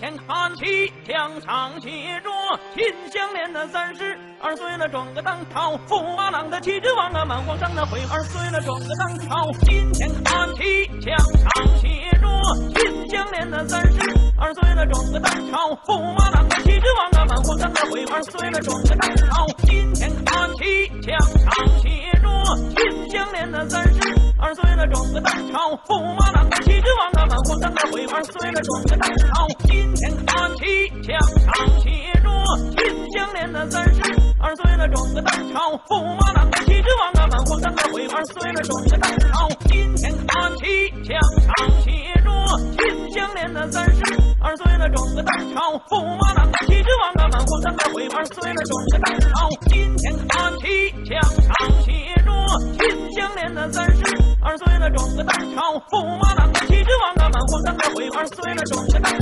前看齐，墙上写着秦香莲的三十二岁了，装个当朝驸马郎的齐君王啊，满皇上的回二岁了，装个当朝。金前看齐，墙上写着秦香莲的三十二岁了，装个当朝驸马郎的齐君王啊，满皇上的回二岁了，装个当朝。金前看齐，墙上写着秦香莲的三十二岁了，装个当朝驸马郎，二岁了，装个当朝。金前看齐，墙上写着秦香莲的三十二岁了，装个当朝驸马郎的齐君王啊，满皇上的回二岁了，装个当朝。金前看齐，墙上写着秦香莲的三十二岁了，装个当朝驸马郎的齐君王啊，满皇上的回二岁了，装个当朝。金前看齐，墙上写着秦香莲的三十二岁了，装个当朝驸马郎，上的回二岁了，